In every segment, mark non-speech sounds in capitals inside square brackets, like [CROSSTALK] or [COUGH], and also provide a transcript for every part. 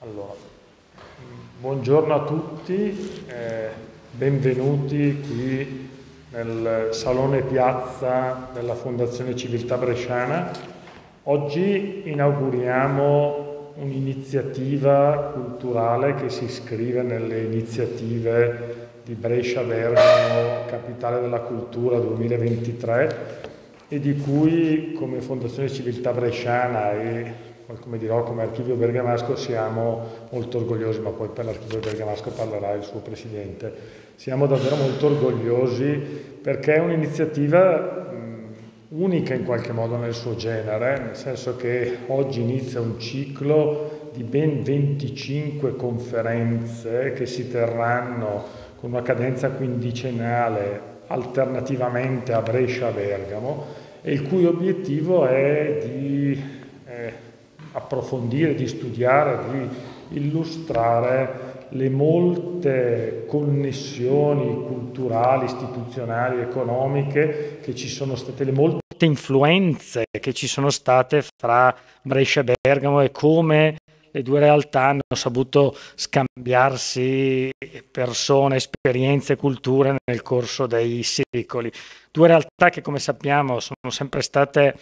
Allora, buongiorno a tutti, eh, benvenuti qui nel Salone Piazza della Fondazione Civiltà Bresciana. Oggi inauguriamo un'iniziativa culturale che si iscrive nelle iniziative di Brescia Bergamo Capitale della Cultura 2023 e di cui come Fondazione Civiltà Bresciana e come dirò come Archivio Bergamasco siamo molto orgogliosi, ma poi per l'Archivio Bergamasco parlerà il suo Presidente. Siamo davvero molto orgogliosi perché è un'iniziativa unica in qualche modo nel suo genere, nel senso che oggi inizia un ciclo di ben 25 conferenze che si terranno con una cadenza quindicenale alternativamente a Brescia-Bergamo e il cui obiettivo è di approfondire, di studiare, di illustrare le molte connessioni culturali, istituzionali, economiche che ci sono state, le molte influenze che ci sono state fra Brescia e Bergamo e come le due realtà hanno saputo scambiarsi persone, esperienze, culture nel corso dei secoli. Due realtà che, come sappiamo, sono sempre state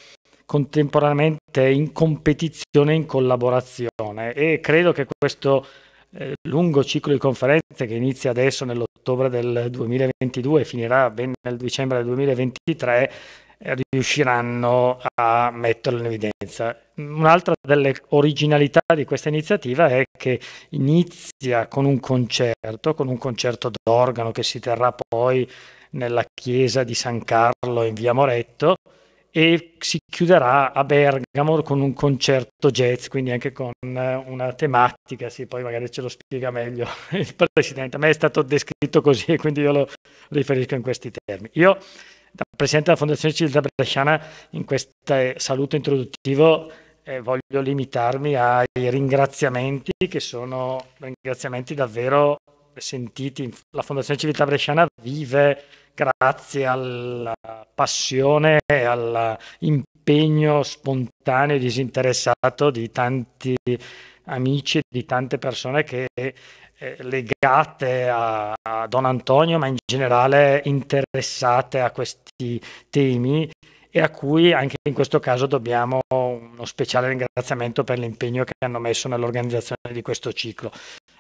contemporaneamente in competizione e in collaborazione e credo che questo eh, lungo ciclo di conferenze che inizia adesso nell'ottobre del 2022 e finirà ben nel dicembre del 2023 eh, riusciranno a metterlo in evidenza. Un'altra delle originalità di questa iniziativa è che inizia con un concerto, con un concerto d'organo che si terrà poi nella chiesa di San Carlo in via Moretto e si chiuderà a Bergamo con un concerto jazz, quindi anche con una tematica, sì, poi magari ce lo spiega meglio [LAUGHS] il Presidente. A me è stato descritto così e [LAUGHS] quindi io lo riferisco in questi termini. Io, da Presidente della Fondazione Civiltà Bresciana, in questo saluto introduttivo eh, voglio limitarmi ai ringraziamenti che sono ringraziamenti davvero sentiti. La Fondazione Civiltà Bresciana vive grazie alla passione e all'impegno spontaneo e disinteressato di tanti amici, di tante persone che eh, legate a, a Don Antonio, ma in generale interessate a questi temi e a cui anche in questo caso dobbiamo uno speciale ringraziamento per l'impegno che hanno messo nell'organizzazione di questo ciclo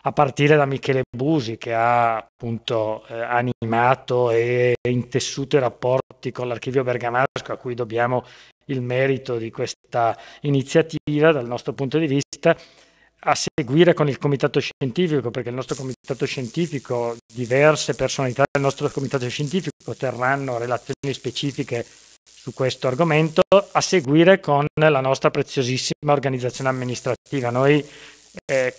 a partire da Michele Busi che ha appunto eh, animato e intessuto i rapporti con l'archivio bergamasco a cui dobbiamo il merito di questa iniziativa dal nostro punto di vista a seguire con il comitato scientifico perché il nostro comitato scientifico diverse personalità del nostro comitato scientifico terranno relazioni specifiche su questo argomento a seguire con la nostra preziosissima organizzazione amministrativa. Noi eh,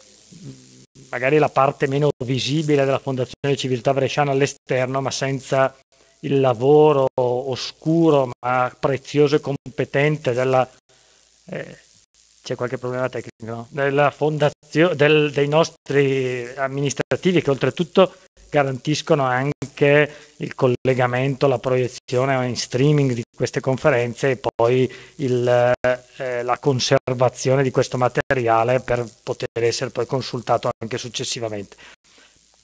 magari la parte meno visibile della Fondazione Civiltà Bresciana all'esterno, ma senza il lavoro oscuro ma prezioso e competente della... Eh, c'è qualche problema tecnico, no? della fondazione, del, dei nostri amministrativi che oltretutto garantiscono anche il collegamento, la proiezione in streaming di queste conferenze e poi il, eh, la conservazione di questo materiale per poter essere poi consultato anche successivamente.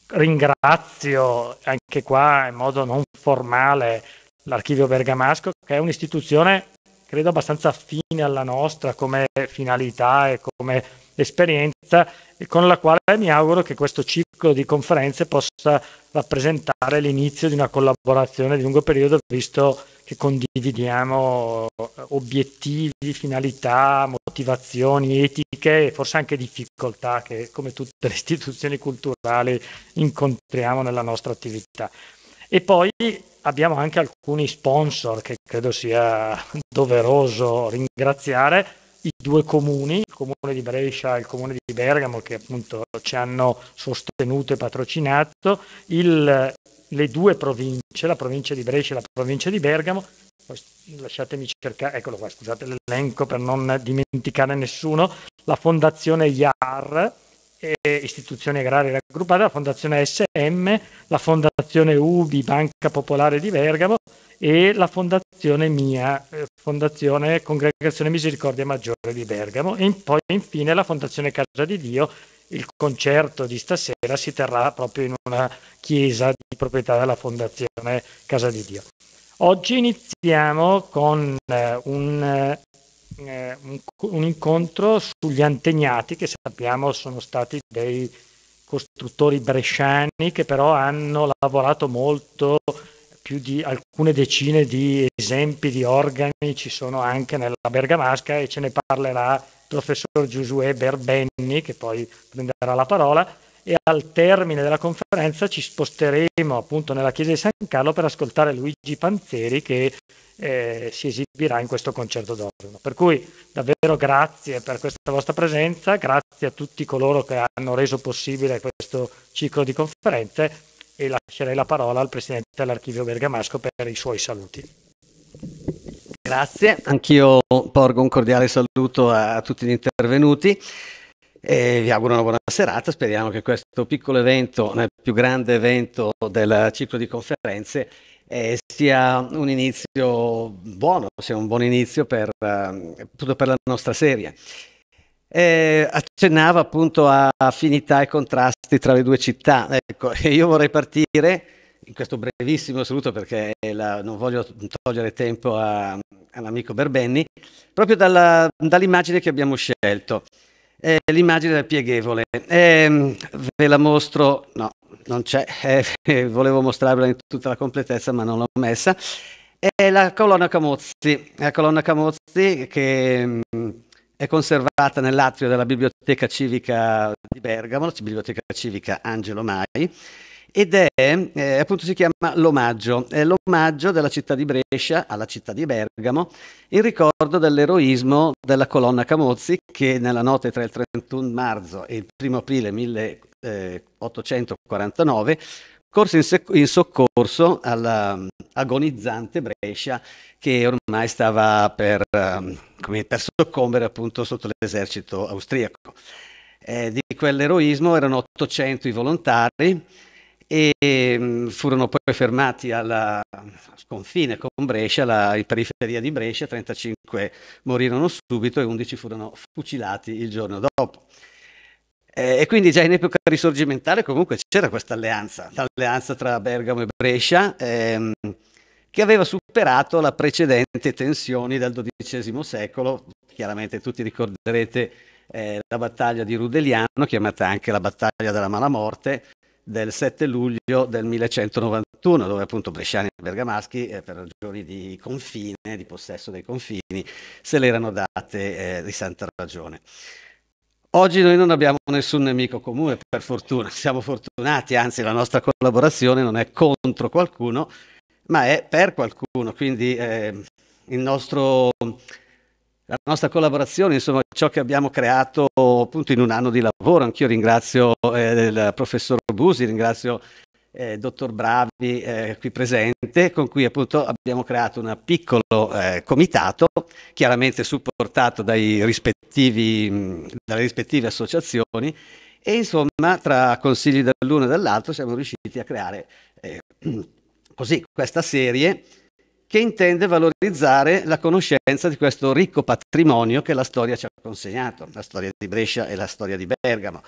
Ringrazio anche qua in modo non formale l'Archivio Bergamasco, che è un'istituzione credo abbastanza affine alla nostra come finalità e come esperienza e con la quale mi auguro che questo ciclo di conferenze possa rappresentare l'inizio di una collaborazione di lungo periodo visto che condividiamo obiettivi, finalità, motivazioni etiche e forse anche difficoltà che come tutte le [LAUGHS] istituzioni culturali incontriamo nella nostra attività. E poi abbiamo anche alcuni sponsor che credo sia doveroso ringraziare, i due comuni, il comune di Brescia e il comune di Bergamo che appunto ci hanno sostenuto e patrocinato, il, le due province, la provincia di Brescia e la provincia di Bergamo, lasciatemi cercare, eccolo qua, scusate l'elenco per non dimenticare nessuno, la fondazione IAR, istituzioni agrarie raggruppate, la Fondazione SM, la Fondazione UBI, Banca Popolare di Bergamo e la fondazione mia, eh, Fondazione Congregazione Misericordia Maggiore di Bergamo e poi infine la Fondazione Casa di Dio. Il concerto di stasera si terrà proprio in una chiesa di proprietà della Fondazione Casa di Dio. Oggi iniziamo con eh, un, eh, un, un incontro sugli antegnati che sappiamo sono stati dei costruttori bresciani che però hanno lavorato molto più di alcune decine di esempi di organi ci sono anche nella Bergamasca e ce ne parlerà il professor Giosuè Berbenni che poi prenderà la parola e al termine della conferenza ci sposteremo appunto nella chiesa di San Carlo per ascoltare Luigi Panzeri che eh, si esibirà in questo concerto d'organo. Per cui davvero grazie per questa vostra presenza, grazie a tutti coloro che hanno reso possibile questo ciclo di conferenze e lascerei la parola al Presidente dell'Archivio Bergamasco per i suoi saluti. Grazie, anch'io porgo un cordiale saluto a tutti gli intervenuti. E vi auguro una buona serata, speriamo che questo piccolo evento, il più grande evento del ciclo di conferenze, eh, sia un inizio buono, sia un buon inizio per, eh, per la nostra serie. Eh, accennava appunto a affinità e contrasti tra le due città. Ecco, [LAUGHS] io vorrei partire in questo brevissimo saluto perché la, non voglio togliere tempo all'amico Berbenni, proprio dalla, dall'immagine che abbiamo scelto eh, l'immagine del pieghevole. Eh, ve la mostro, no, non c'è, eh, [LAUGHS] volevo mostrarvela in tutta la completezza ma non l'ho messa. È la colonna Camozzi, la colonna Camozzi che mh, mm, è conservata nell'atrio della Biblioteca Civica di Bergamo, la Biblioteca Civica Angelo Mai ed è, eh, appunto si chiama L'omaggio, è l'omaggio della città di Brescia alla città di Bergamo in ricordo dell'eroismo della colonna Camozzi che nella notte tra il 31 marzo e il 1 aprile 1849 corse in, sec- in soccorso all'agonizzante Brescia che ormai stava per, um, per soccombere appunto sotto l'esercito austriaco. Eh, di quell'eroismo erano 800 i volontari e mm, furono poi fermati al confine con Brescia, la, periferia di Brescia, 35 morirono subito e 11 furono fucilati il giorno dopo. Eh, e quindi già in epoca risorgimentale comunque c'era questa alleanza, l'alleanza tra Bergamo e Brescia, ehm, che aveva superato la precedente tensioni del XII secolo. Chiaramente tutti ricorderete eh, la battaglia di Rudeliano, chiamata anche la battaglia della Malamorte, del 7 luglio del 1191, dove appunto bresciani e bergamaschi, eh, per ragioni di confine, di possesso dei confini, se le erano date eh, di santa ragione. Oggi noi non abbiamo nessun nemico comune, per fortuna, [LAUGHS] siamo fortunati, anzi la nostra collaborazione non è contro qualcuno, ma è per qualcuno, quindi eh, il nostro la nostra collaborazione, insomma ciò che abbiamo creato appunto in un anno di lavoro. Anch'io ringrazio eh, il professor Busi, ringrazio eh, dottor Bravi eh, qui presente, con cui appunto abbiamo creato un piccolo eh, comitato, chiaramente supportato rispettivi, dalle rispettive associazioni e insomma tra consigli dell'uno e dell'altro siamo riusciti a creare eh, [CLEARS THROAT] così questa serie che intende valorizzare la conoscenza di questo ricco patrimonio che la storia ci ha consegnato, la storia di Brescia e la storia di Bergamo.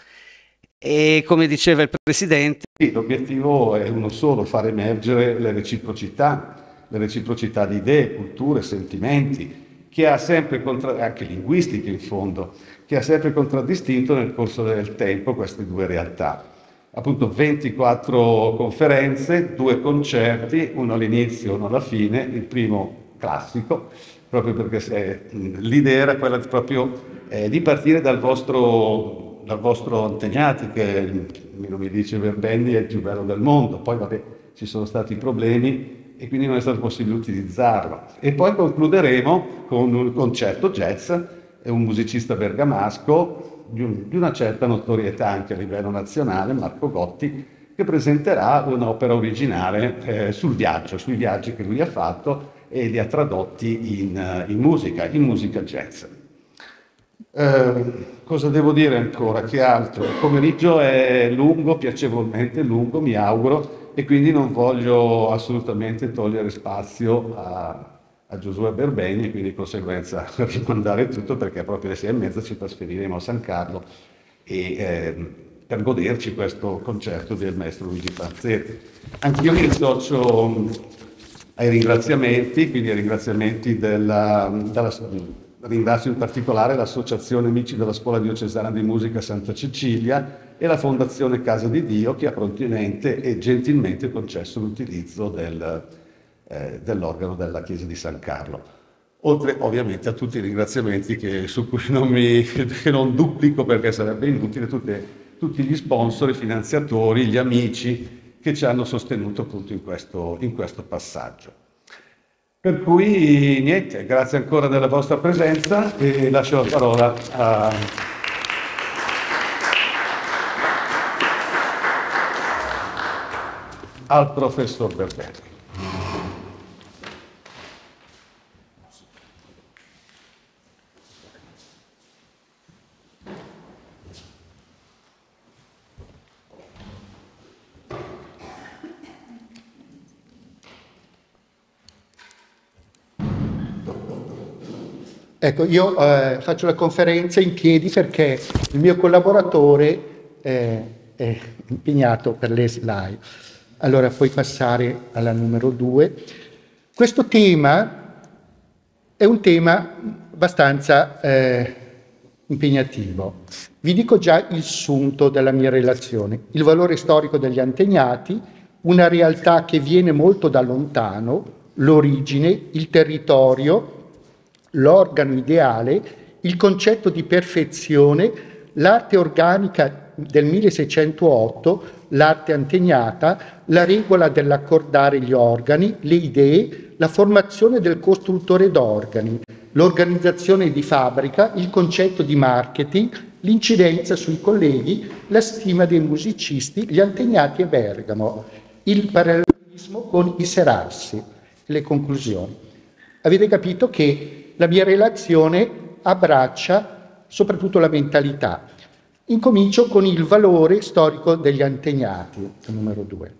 E come diceva il Presidente... Sì, l'obiettivo è uno solo, far emergere le reciprocità, le reciprocità di idee, culture, sentimenti, che ha sempre, contra... anche linguistiche in fondo, che ha sempre contraddistinto nel corso del tempo queste due realtà appunto 24 conferenze, due concerti, uno all'inizio, uno alla fine, il primo classico, proprio perché l'idea era quella proprio eh, di partire dal vostro, dal vostro Antegnati, che mi dice Verbenni è il più bello del mondo, poi vabbè ci sono stati problemi e quindi non è stato possibile utilizzarlo. E poi concluderemo con un concerto jazz, un musicista bergamasco, di, un, di una certa notorietà anche a livello nazionale, Marco Gotti, che presenterà un'opera originale eh, sul viaggio, sui viaggi che lui ha fatto e li ha tradotti in, uh, in musica, in musica jazz. Eh, cosa devo dire ancora? Che altro? Il pomeriggio è lungo, piacevolmente lungo, mi auguro, e quindi non voglio assolutamente togliere spazio a, a Giosuè Berbeni e quindi di conseguenza [LAUGHS] rimandare tutto perché proprio alle sei e mezza ci trasferiremo a San Carlo e, eh, per goderci questo concerto del maestro Luigi Panzetti. Anch'io mi associo ai ringraziamenti, quindi ai ringraziamenti della, della Ringrazio in particolare l'Associazione Amici della Scuola Diocesana di Musica Santa Cecilia e la Fondazione Casa di Dio che ha prontamente e gentilmente concesso l'utilizzo del, eh, dell'organo della Chiesa di San Carlo. Oltre ovviamente a tutti i ringraziamenti che, su cui [LAUGHS] non, mi, che non duplico perché sarebbe inutile, tutte, tutti gli sponsor, i finanziatori, gli amici che ci hanno sostenuto appunto in questo, in questo passaggio. Per cui niente, grazie ancora della vostra presenza e lascio la parola a... al professor Bertelli. Ecco, io eh, faccio la conferenza in piedi perché il mio collaboratore eh, è impegnato per le slide. Allora puoi passare alla numero due. Questo tema è un tema abbastanza eh, impegnativo. Vi dico già il sunto della mia relazione. Il valore storico degli antegnati, una realtà che viene molto da lontano, l'origine, il territorio, l'organo ideale, il concetto di perfezione, l'arte organica del 1608, l'arte antegnata, la regola dell'accordare gli organi, le idee, la formazione del costruttore d'organi, l'organizzazione di fabbrica, il concetto di marketing, l'incidenza sui colleghi, la stima dei musicisti, gli antegnati e Bergamo, il parallelismo con i serassi, le conclusioni. Avete capito che la mia relazione abbraccia soprattutto la mentalità. Incomincio con il valore storico degli antegnati, numero due.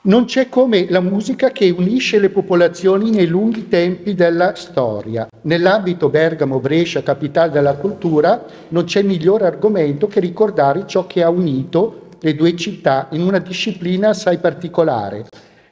Non c'è come la musica che unisce le popolazioni nei lunghi tempi della storia. Nell'ambito Bergamo-Brescia, capitale della cultura, non c'è migliore argomento che ricordare ciò che ha unito le due città in una disciplina assai particolare.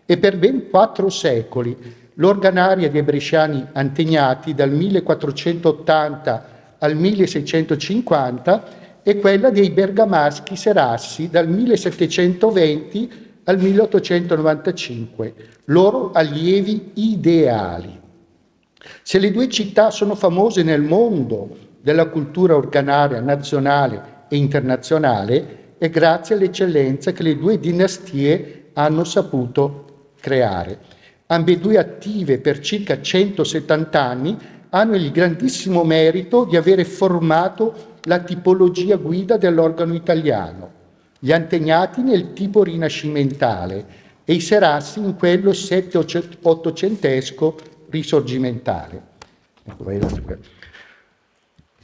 E per ben quattro secoli L'organaria dei bresciani antegnati dal 1480 al 1650 e quella dei bergamaschi serassi dal 1720 al 1895, loro allievi ideali. Se le due città sono famose nel mondo della cultura organaria nazionale e internazionale, è grazie all'eccellenza che le due dinastie hanno saputo creare ambedue attive per circa 170 anni, hanno il grandissimo merito di avere formato la tipologia guida dell'organo italiano, gli antegnati nel tipo rinascimentale e i serassi in quello sette-ottocentesco risorgimentale.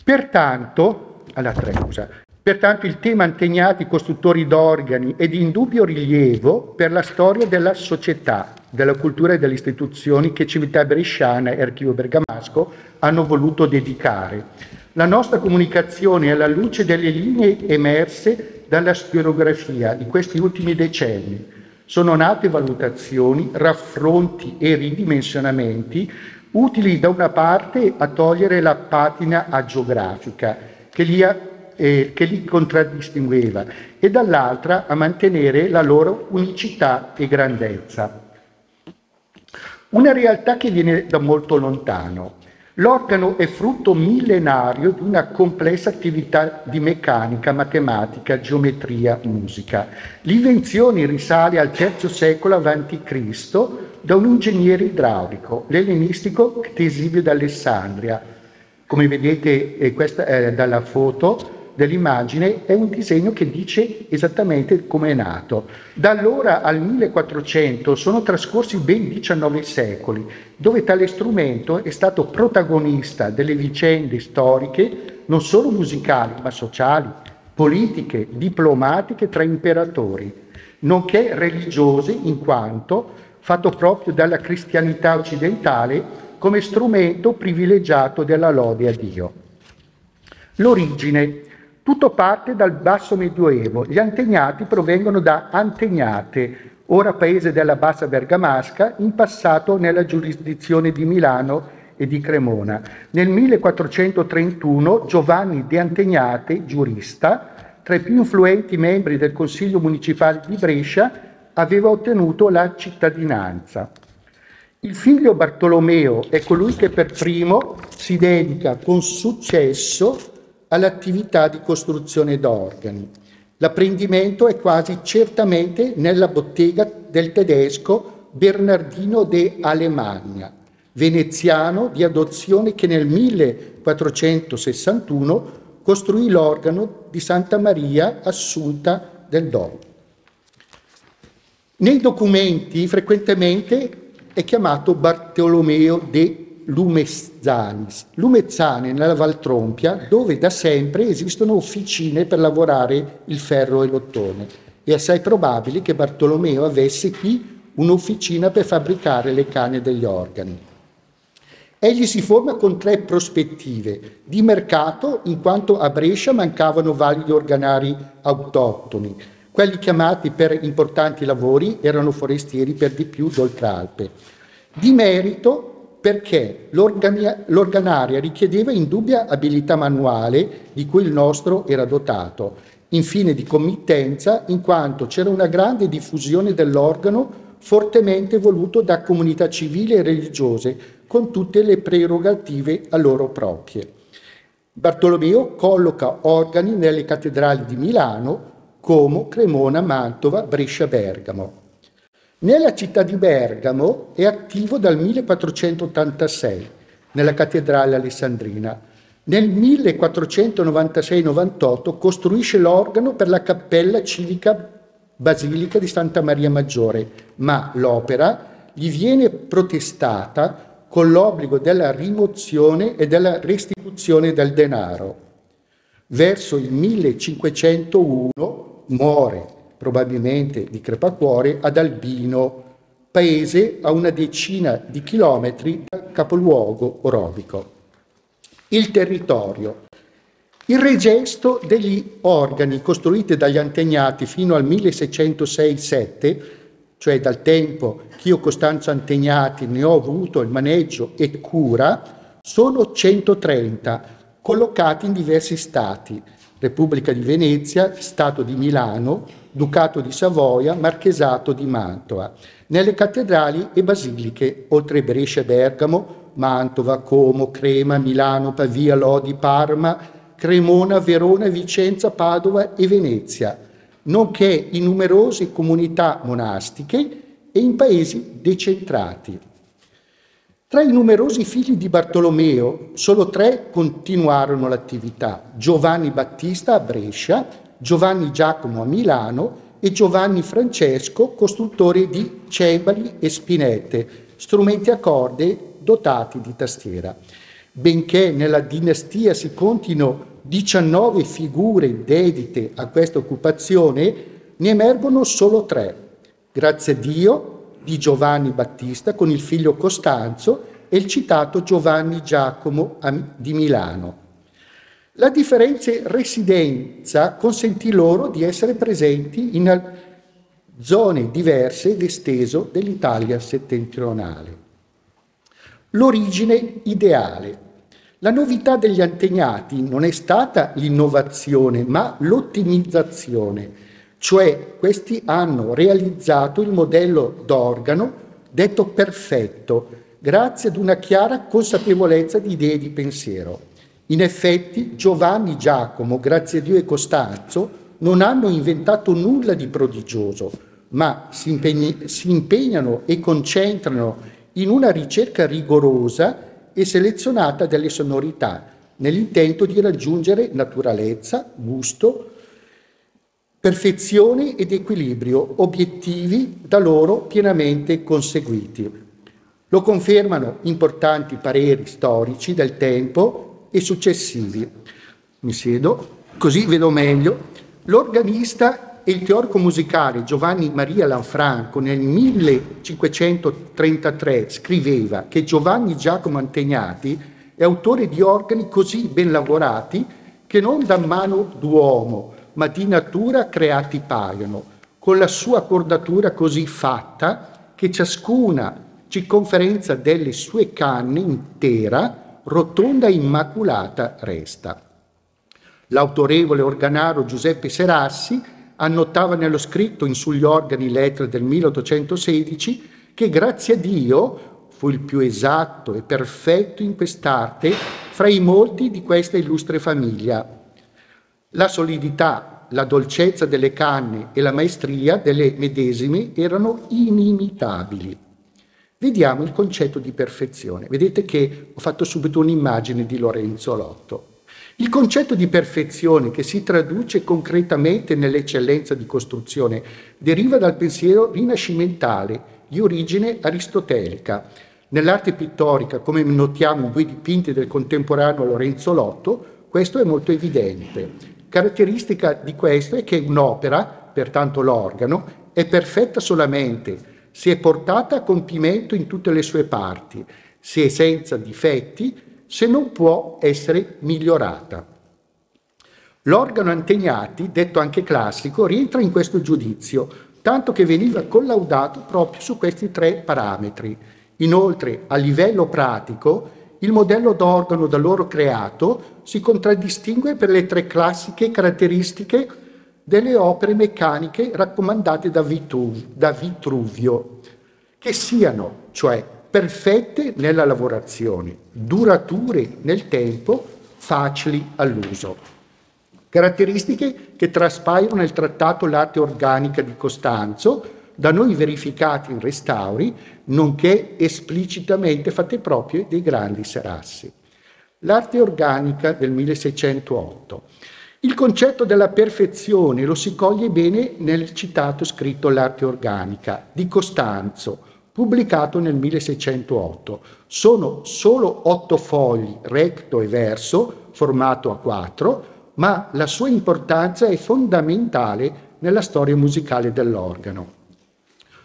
Pertanto, alla tre, scusa, Pertanto il tema antegnati costruttori d'organi è di indubbio rilievo per la storia della società, della cultura e delle istituzioni che Civiltà Bresciana e Archivio Bergamasco hanno voluto dedicare. La nostra comunicazione è alla luce delle linee emerse dalla storiografia di questi ultimi decenni. Sono nate valutazioni, raffronti e ridimensionamenti utili da una parte a togliere la patina agiografica che li eh, che li contraddistingueva e dall'altra a mantenere la loro unicità e grandezza. Una realtà che viene da molto lontano. L'organo è frutto millenario di una complessa attività di meccanica, matematica, geometria, musica. L'invenzione risale al III secolo a.C. da un ingegnere idraulico, l'ellenistico Ctesibio d'Alessandria. Come vedete eh, questa, eh, dalla foto, dell'immagine è un disegno che dice esattamente come è nato. Da allora al 1400 sono trascorsi ben 19 secoli, dove tale strumento è stato protagonista delle vicende storiche non solo musicali, ma sociali, politiche, diplomatiche tra imperatori. nonché religiose in quanto fatto proprio dalla cristianità occidentale come strumento privilegiato della lode a Dio. L'origine. Tutto parte dal basso medioevo. Gli antegnati provengono da Antegnate, ora paese della Bassa Bergamasca, in passato nella giurisdizione di Milano e di Cremona. Nel 1431 Giovanni De Antegnate, giurista, tra i più influenti membri del Consiglio municipale di Brescia, aveva ottenuto la cittadinanza. Il figlio Bartolomeo è colui che per primo si dedica con successo all'attività di costruzione d'organi. L'apprendimento è quasi certamente nella bottega del tedesco Bernardino de Alemagna, veneziano di adozione che nel 1461 costruì l'organo di Santa Maria Assunta del Don. Nei documenti frequentemente è chiamato Bartolomeo de Lumezzanis, Lumezzane nella Valtrompia, dove da sempre esistono officine per lavorare il ferro e l'ottone. È assai probabile che Bartolomeo avesse qui un'officina per fabbricare le canne degli organi. Egli si forma con tre prospettive di mercato, in quanto a Brescia mancavano validi organari autoctoni. Quelli chiamati per importanti lavori erano forestieri per di più d'Oltralpe. Di merito perché l'organaria richiedeva indubbia abilità manuale di cui il nostro era dotato. Infine di committenza, in quanto c'era una grande diffusione dell'organo fortemente voluto da comunità civili e religiose con tutte le prerogative a loro proprie. Bartolomeo colloca organi nelle cattedrali di Milano, Como, Cremona, Mantova, Brescia, Bergamo. Nella città di Bergamo è attivo dal 1486 nella cattedrale alessandrina. Nel 1496-98 costruisce l'organo per la cappella civica basilica di Santa Maria Maggiore, ma l'opera gli viene protestata con l'obbligo della rimozione e della restituzione del denaro. Verso il 1501 muore, probabilmente di crepacuore, ad Albino, paese a una decina di chilometri dal capoluogo orobico. Il territorio. Il regesto degli organi costruiti dagli antegnati fino al 1606-7 cioè dal tempo che io Costanzo Antegnati ne ho avuto il maneggio e cura, sono 130, collocati in diversi stati, Repubblica di Venezia, Stato di Milano, Ducato di Savoia, Marchesato di Mantova, nelle cattedrali e basiliche, oltre Brescia e Bergamo, Mantova, Como, Crema, Milano, Pavia, Lodi, Parma, Cremona, Verona, Vicenza, Padova e Venezia, nonché in numerose comunità monastiche e in paesi decentrati. Tra i numerosi figli di Bartolomeo, solo tre continuarono l'attività, Giovanni Battista a Brescia, Giovanni Giacomo a Milano e Giovanni Francesco, costruttore di cembali e spinette, strumenti a corde dotati di tastiera. Benché nella dinastia si contino 19 figure dedite a questa occupazione, ne emergono solo tre. Grazie a Dio di Giovanni Battista con il figlio Costanzo e il citato Giovanni Giacomo di Milano. La differenza residenza consentì loro di essere presenti in zone diverse ed esteso dell'Italia settentrionale. L'origine ideale. La novità degli antegnati non è stata l'innovazione, ma l'ottimizzazione, cioè questi hanno realizzato il modello d'organo detto perfetto, grazie ad una chiara consapevolezza di idee di pensiero. In effetti Giovanni, Giacomo, grazie a Dio e Costanzo non hanno inventato nulla di prodigioso, ma si, impegni, si impegnano e concentrano in una ricerca rigorosa e selezionata delle sonorità, nell'intento di raggiungere naturalezza, gusto, perfezione ed equilibrio, obiettivi da loro pienamente conseguiti. Lo confermano importanti pareri storici del tempo e successivi. Mi siedo, così vedo meglio. L'organista e il teorico musicale Giovanni Maria Lanfranco nel 1533 scriveva che Giovanni Giacomo Antegnati è autore di organi così ben lavorati che non da mano d'uomo, ma di natura creati paiono, con la sua cordatura così fatta che ciascuna circonferenza delle sue canne intera, rotonda immaculata resta. L'autorevole organaro Giuseppe Serassi annotava nello scritto in sugli organi lettere del 1816 che grazie a Dio fu il più esatto e perfetto in quest'arte fra i molti di questa illustre famiglia. La solidità, la dolcezza delle canne e la maestria delle medesime erano inimitabili. Vediamo il concetto di perfezione. Vedete che ho fatto subito un'immagine di Lorenzo Lotto. Il concetto di perfezione che si traduce concretamente nell'eccellenza di costruzione deriva dal pensiero rinascimentale di origine aristotelica. Nell'arte pittorica, come notiamo in due dipinti del contemporaneo Lorenzo Lotto, questo è molto evidente. Caratteristica di questo è che un'opera, pertanto l'organo, è perfetta solamente se è portata a compimento in tutte le sue parti, se è senza difetti, se non può essere migliorata. L'organo Antegnati, detto anche classico, rientra in questo giudizio, tanto che veniva collaudato proprio su questi tre parametri. Inoltre, a livello pratico, il modello d'organo da loro creato si contraddistingue per le tre classiche caratteristiche delle opere meccaniche raccomandate da, Vitru- da Vitruvio, che siano, cioè, perfette nella lavorazione, durature nel tempo, facili all'uso. Caratteristiche che traspaiono nel trattato L'arte organica di Costanzo, da noi verificati in restauri, nonché esplicitamente fatte proprie dei grandi serassi. L'arte organica del 1608. Il concetto della perfezione lo si coglie bene nel citato scritto L'arte organica di Costanzo, pubblicato nel 1608. Sono solo otto fogli, recto e verso, formato a quattro, ma la sua importanza è fondamentale nella storia musicale dell'organo.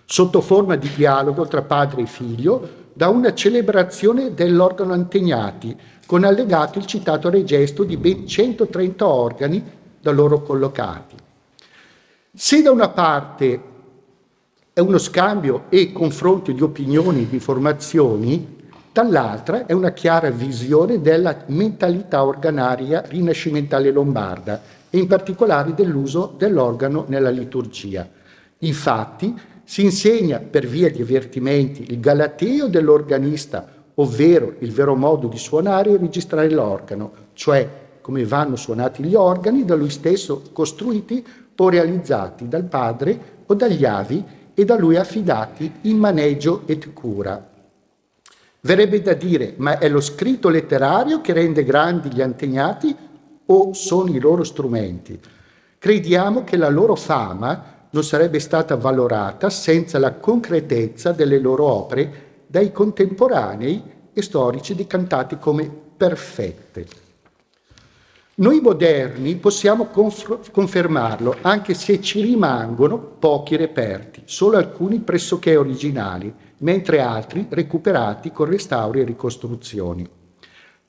Sotto forma di dialogo tra padre e figlio, da una celebrazione dell'organo Antegnati, con allegato il citato regesto di ben 130 organi da loro collocati. Se da una parte è uno scambio e confronto di opinioni di informazioni, dall'altra è una chiara visione della mentalità organaria rinascimentale lombarda e in particolare dell'uso dell'organo nella liturgia. Infatti si insegna per via di avvertimenti il galateo dell'organista, ovvero il vero modo di suonare e registrare l'organo, cioè come vanno suonati gli organi da lui stesso costruiti o realizzati dal padre o dagli avi e da lui affidati in maneggio et cura. Verrebbe da dire, ma è lo scritto letterario che rende grandi gli antegnati o sono i loro strumenti? Crediamo che la loro fama non sarebbe stata valorata senza la concretezza delle loro opere dai contemporanei e storici decantati come perfette. Noi moderni possiamo conf- confermarlo, anche se ci rimangono pochi reperti, solo alcuni pressoché originali, mentre altri recuperati con restauri e ricostruzioni.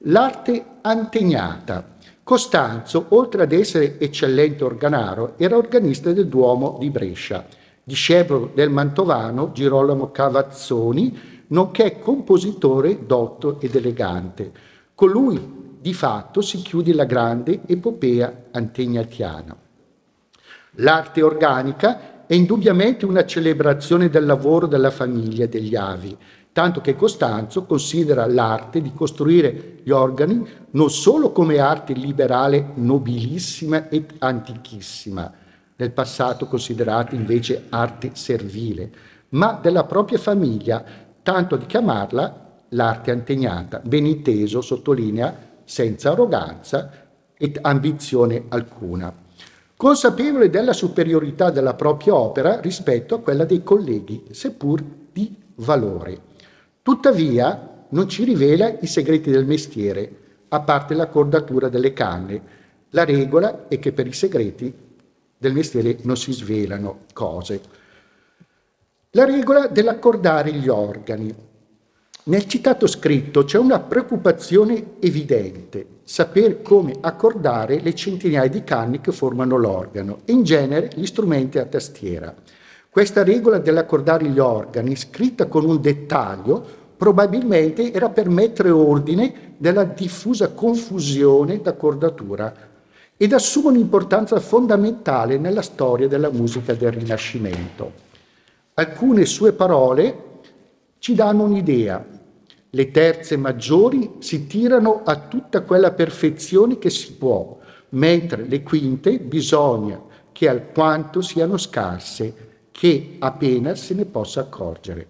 L'arte antegnata. Costanzo, oltre ad essere eccellente organaro, era organista del Duomo di Brescia, discepolo del mantovano Girolamo Cavazzoni, nonché compositore dotto ed elegante. Colui di fatto si chiude la grande epopea antegnatiana. L'arte organica è indubbiamente una celebrazione del lavoro della famiglia degli avi, tanto che Costanzo considera l'arte di costruire gli organi non solo come arte liberale nobilissima ed antichissima, nel passato considerata invece arte servile, ma della propria famiglia, tanto di chiamarla l'arte antegnata, ben inteso, sottolinea, senza arroganza ed ambizione alcuna, consapevole della superiorità della propria opera rispetto a quella dei colleghi, seppur di valore. Tuttavia non ci rivela i segreti del mestiere, a parte la cordatura delle canne. La regola è che per i segreti del mestiere non si svelano cose. La regola dell'accordare gli organi. Nel citato scritto c'è una preoccupazione evidente, sapere come accordare le centinaia di canni che formano l'organo in genere gli strumenti a tastiera. Questa regola dell'accordare gli organi, scritta con un dettaglio, probabilmente era per mettere ordine nella diffusa confusione d'accordatura ed assume un'importanza fondamentale nella storia della musica del Rinascimento. Alcune sue parole ci danno un'idea. Le terze maggiori si tirano a tutta quella perfezione che si può, mentre le quinte bisogna che alquanto siano scarse, che appena se ne possa accorgere.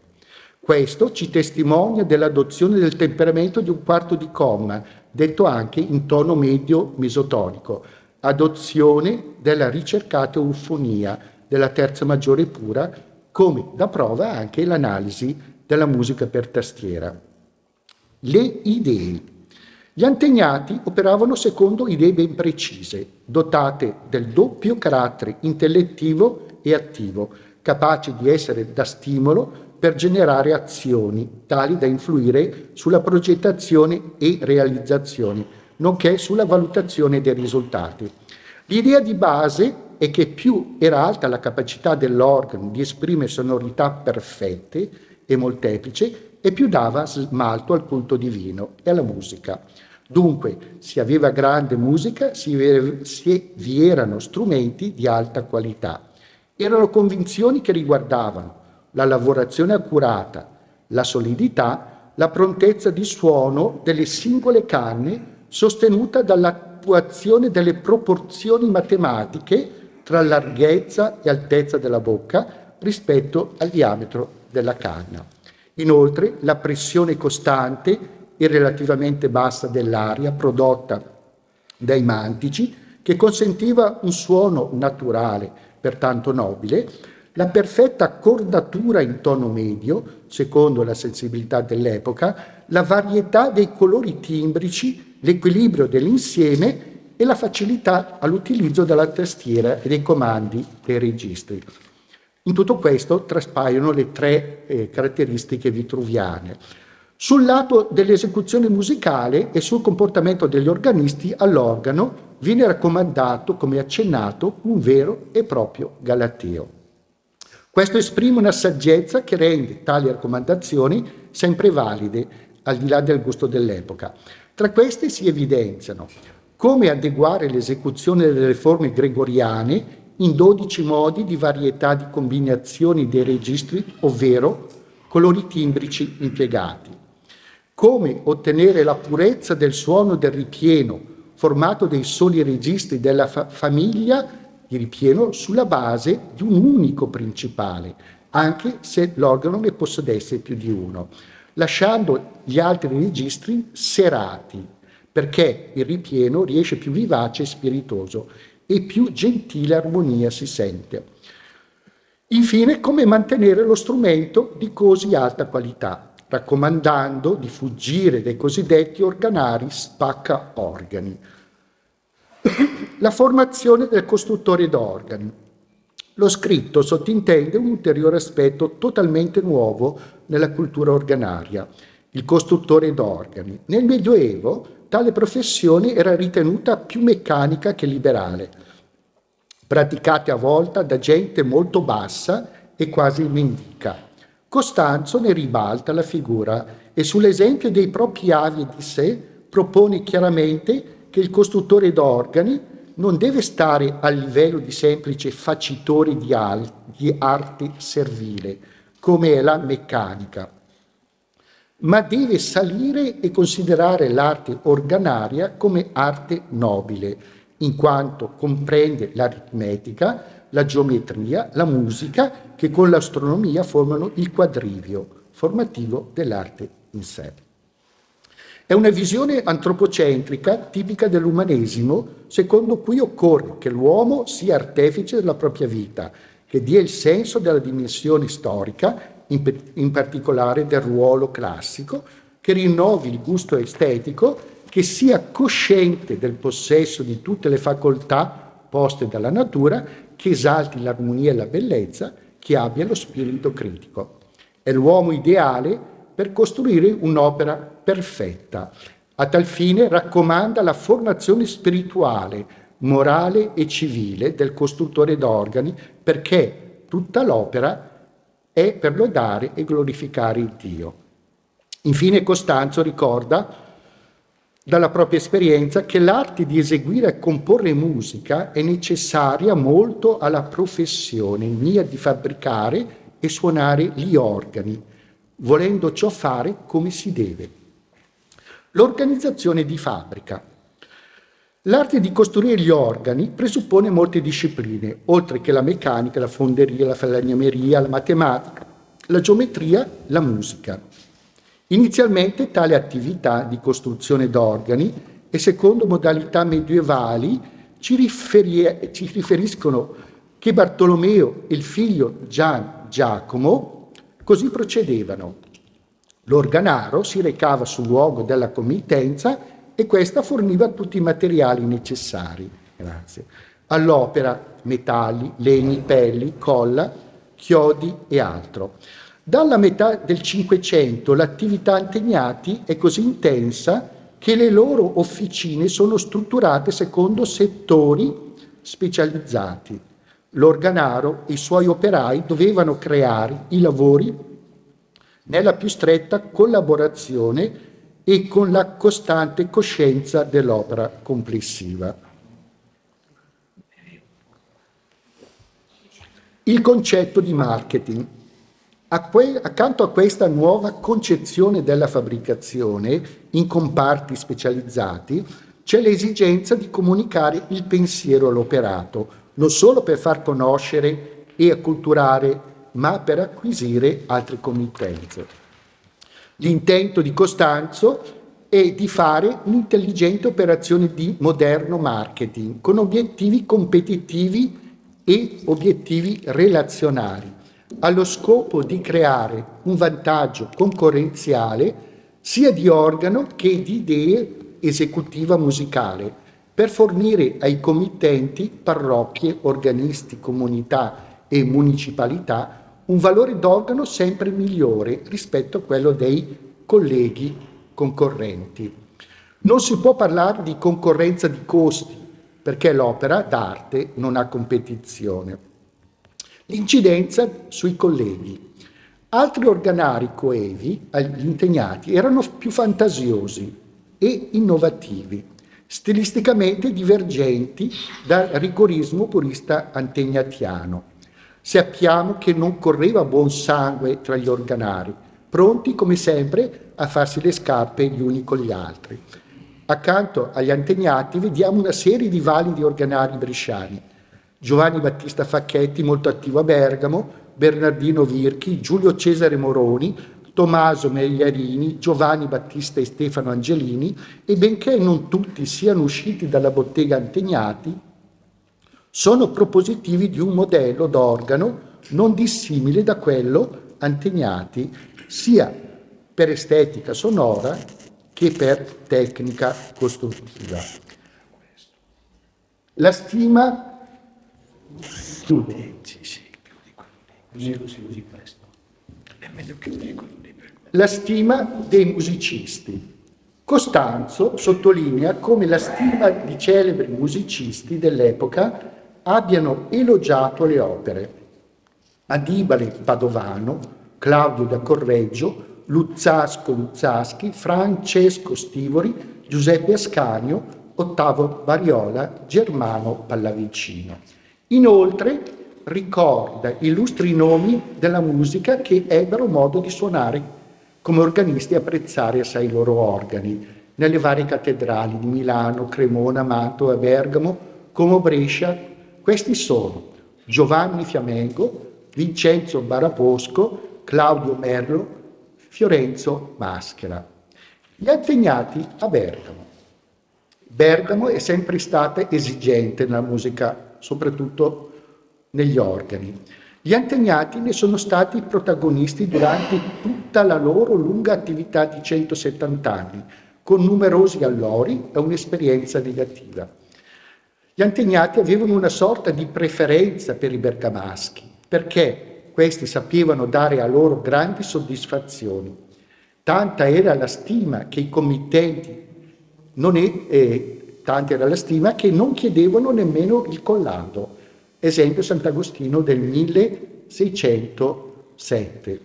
Questo ci testimonia dell'adozione del temperamento di un quarto di comma, detto anche in tono medio mesotonico, adozione della ricercata eufonia della terza maggiore pura, come da prova anche l'analisi della musica per tastiera. Le idee. Gli antegnati operavano secondo idee ben precise, dotate del doppio carattere intellettivo e attivo, capaci di essere da stimolo per generare azioni tali da influire sulla progettazione e realizzazione, nonché sulla valutazione dei risultati. L'idea di base è che più era alta la capacità dell'organo di esprimere sonorità perfette e molteplici, e più dava smalto al culto divino e alla musica. Dunque, se aveva grande musica, si, vi erano strumenti di alta qualità. Erano convinzioni che riguardavano la lavorazione accurata, la solidità, la prontezza di suono delle singole canne sostenuta dall'attuazione delle proporzioni matematiche tra larghezza e altezza della bocca rispetto al diametro della canna. Inoltre la pressione costante e relativamente bassa dell'aria prodotta dai mantici che consentiva un suono naturale, pertanto nobile, la perfetta accordatura in tono medio, secondo la sensibilità dell'epoca, la varietà dei colori timbrici, l'equilibrio dell'insieme e la facilità all'utilizzo della tastiera e dei comandi dei registri. In tutto questo traspaiono le tre eh, caratteristiche vitruviane. Sul lato dell'esecuzione musicale e sul comportamento degli organisti all'organo viene raccomandato, come accennato, un vero e proprio galateo. Questo esprime una saggezza che rende tali raccomandazioni sempre valide, al di là del gusto dell'epoca. Tra queste si evidenziano come adeguare l'esecuzione delle forme gregoriane in 12 modi di varietà di combinazioni dei registri, ovvero colori timbrici impiegati. Come ottenere la purezza del suono del ripieno, formato dei soli registri della fa- famiglia di ripieno sulla base di un unico principale, anche se l'organo ne possedesse più di uno, lasciando gli altri registri serati, perché il ripieno riesce più vivace e spiritoso e più gentile armonia si sente. Infine, come mantenere lo strumento di così alta qualità, raccomandando di fuggire dai cosiddetti organari spacca organi, [COUGHS] la formazione del costruttore d'organi. Lo scritto sottintende un ulteriore aspetto totalmente nuovo nella cultura organaria, il costruttore d'organi. Nel Medioevo tale professione era ritenuta più meccanica che liberale, praticata a volte da gente molto bassa e quasi mendica. Costanzo ne ribalta la figura e sull'esempio dei propri avi di sé propone chiaramente che il costruttore d'organi non deve stare a livello di semplice facitore di, al- di arte servile, come è la meccanica, ma deve salire e considerare l'arte organaria come arte nobile, in quanto comprende l'aritmetica, la geometria, la musica, che con l'astronomia formano il quadrivio formativo dell'arte in sé. È una visione antropocentrica tipica dell'umanesimo, secondo cui occorre che l'uomo sia artefice della propria vita, che dia il senso della dimensione storica, in, in particolare del ruolo classico, che rinnovi il gusto estetico, che sia cosciente del possesso di tutte le facoltà poste dalla natura che esalti l'armonia e la bellezza, che abbia lo spirito critico. È l'uomo ideale per costruire un'opera perfetta. A tal fine raccomanda la formazione spirituale, morale e civile del costruttore d'organi perché tutta l'opera è per lodare e glorificare il Dio. Infine Costanzo ricorda dalla propria esperienza che l'arte di eseguire e comporre musica è necessaria molto alla professione mia di fabbricare e suonare gli organi, volendo ciò fare come si deve. L'organizzazione di fabbrica. L'arte di costruire gli organi presuppone molte discipline, oltre che la meccanica, la fonderia, la falegnameria, la matematica, la geometria, la musica. Inizialmente tale attività di costruzione d'organi e secondo modalità medievali ci, riferi- ci riferiscono che Bartolomeo e il figlio Gian Giacomo così procedevano. L'organaro si recava sul luogo della committenza e questa forniva tutti i materiali necessari. Grazie. All'opera metalli, legni, pelli, colla, chiodi e altro. Dalla metà del Cinquecento l'attività Antegnati è così intensa che le loro officine sono strutturate secondo settori specializzati. L'organaro e i suoi operai dovevano creare i lavori nella più stretta collaborazione e con la costante coscienza dell'opera complessiva. Il concetto di marketing accanto a questa nuova concezione della fabbricazione in comparti specializzati, c'è l'esigenza di comunicare il pensiero all'operato, non solo per far conoscere e acculturare, ma per acquisire altre committenze. L'intento di Costanzo è di fare un'intelligente operazione di moderno marketing con obiettivi competitivi e obiettivi relazionali allo scopo di creare un vantaggio concorrenziale sia di organo che di idee esecutiva musicale per fornire ai committenti, parrocchie, organisti, comunità e municipalità un valore d'organo sempre migliore rispetto a quello dei colleghi concorrenti. Non si può parlare di concorrenza di costi perché l'opera d'arte non ha competizione. L'incidenza sui colleghi. Altri organari coevi agli impegnati erano più fantasiosi e innovativi, stilisticamente divergenti dal rigorismo purista antegnatiano. Sappiamo che non correva buon sangue tra gli organari, pronti come sempre a farsi le scarpe gli uni con gli altri. Accanto agli antegnati vediamo una serie di validi organari bresciani, Giovanni Battista Facchetti, molto attivo a Bergamo, Bernardino Virchi, Giulio Cesare Moroni, Tommaso Megliarini, Giovanni Battista e Stefano Angelini e benché non tutti siano usciti dalla bottega Antegnati, sono propositivi di un modello d'organo non dissimile da quello Antegnati, sia per estetica sonora che per tecnica costruttiva. La stima. La stima dei musicisti. Costanzo sottolinea come la stima di celebri musicisti dell'epoca abbiano elogiato le opere. Adibale Padovano, Claudio da Correggio, Luzzasco Luzzaschi, Francesco Stivori, Giuseppe Ascanio, Ottavo Variola, Germano Pallavicino. Inoltre ricorda illustri nomi della musica che ebbero modo di suonare come organisti e apprezzare assai i loro organi nelle varie cattedrali di Milano, Cremona, Mantova, Bergamo, come Brescia. Questi sono Giovanni Fiamengo, Vincenzo Baraposco, Claudio Merlo, Fiorenzo Maschera. Gli impegnati a Bergamo. Bergamo è sempre stata esigente nella musica soprattutto negli organi. Gli antegnati ne sono stati protagonisti durante tutta la loro lunga attività di 170 anni, con numerosi allori e un'esperienza negativa. Gli antegnati avevano una sorta di preferenza per i bergamaschi, perché questi sapevano dare a loro grandi soddisfazioni. Tanta era la stima che i committenti non è, eh, che non chiedevano nemmeno il collado. Esempio Sant'Agostino del 1607.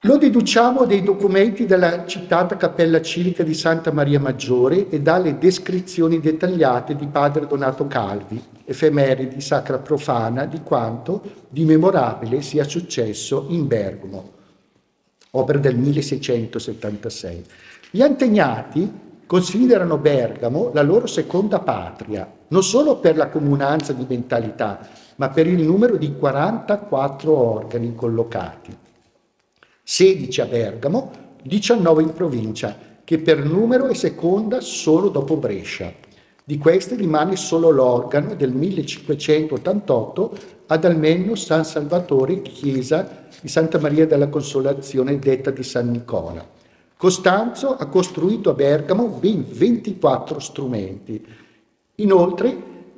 Lo deduciamo dai documenti della citata Cappella Civica di Santa Maria Maggiore e dalle descrizioni dettagliate di padre Donato Calvi, effemeridi sacra profana di quanto di memorabile sia successo in Bergamo, opera del 1676. Gli antegnati considerano Bergamo la loro seconda patria, non solo per la comunanza di mentalità, ma per il numero di 44 organi collocati. 16 a Bergamo, 19 in provincia, che per numero è seconda solo dopo Brescia. Di queste rimane solo l'organo del 1588 ad almeno San Salvatore, chiesa di Santa Maria della Consolazione, detta di San Nicola. Costanzo ha costruito a Bergamo ben 24 strumenti. Inoltre,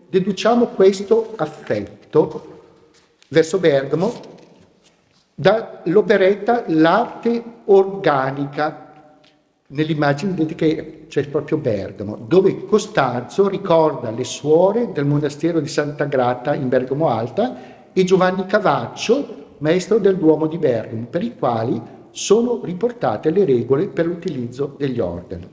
deduciamo questo affetto verso Bergamo dall'operetta L'arte organica. Nell'immagine vedete che c'è proprio Bergamo, dove Costanzo ricorda le suore del monastero di Santa Grata in Bergamo Alta e Giovanni Cavaccio, maestro del Duomo di Bergamo, per i quali sono riportate le regole per l'utilizzo degli organi.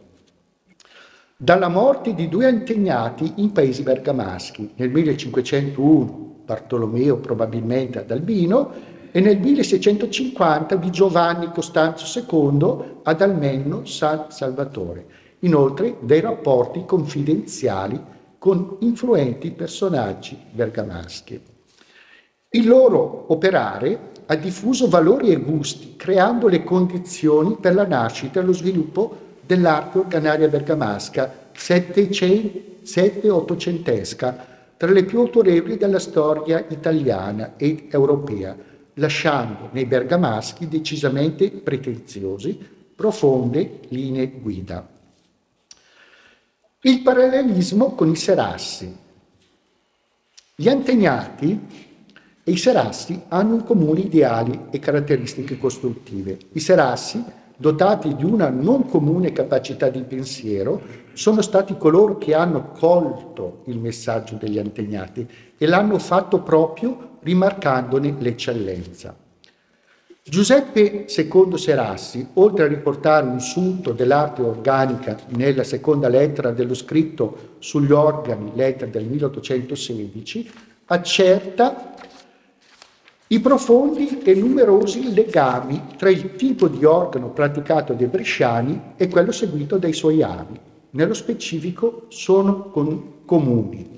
Dalla morte di due antegnati in paesi bergamaschi, nel 1501 Bartolomeo probabilmente ad Albino e nel 1650 di Giovanni Costanzo II ad Almenno San Salvatore. Inoltre dei rapporti confidenziali con influenti personaggi bergamaschi. Il loro operare ha diffuso valori e gusti, creando le condizioni per la nascita e lo sviluppo dell'arte organaria bergamasca sette-ottocentesca, tra le più autorevoli della storia italiana ed europea, lasciando nei bergamaschi decisamente pretenziosi profonde linee guida. Il parallelismo con i serassi. Gli antegnati e i serassi hanno in comune ideali e caratteristiche costruttive. I serassi, dotati di una non comune capacità di pensiero, sono stati coloro che hanno colto il messaggio degli antegnati e l'hanno fatto proprio rimarcandone l'eccellenza. Giuseppe II Serassi, oltre a riportare un sunto dell'arte organica nella seconda lettera dello scritto sugli organi, lettera del 1816, accerta i profondi e numerosi legami tra il tipo di organo praticato dai bresciani e quello seguito dai suoi avi. Nello specifico sono comuni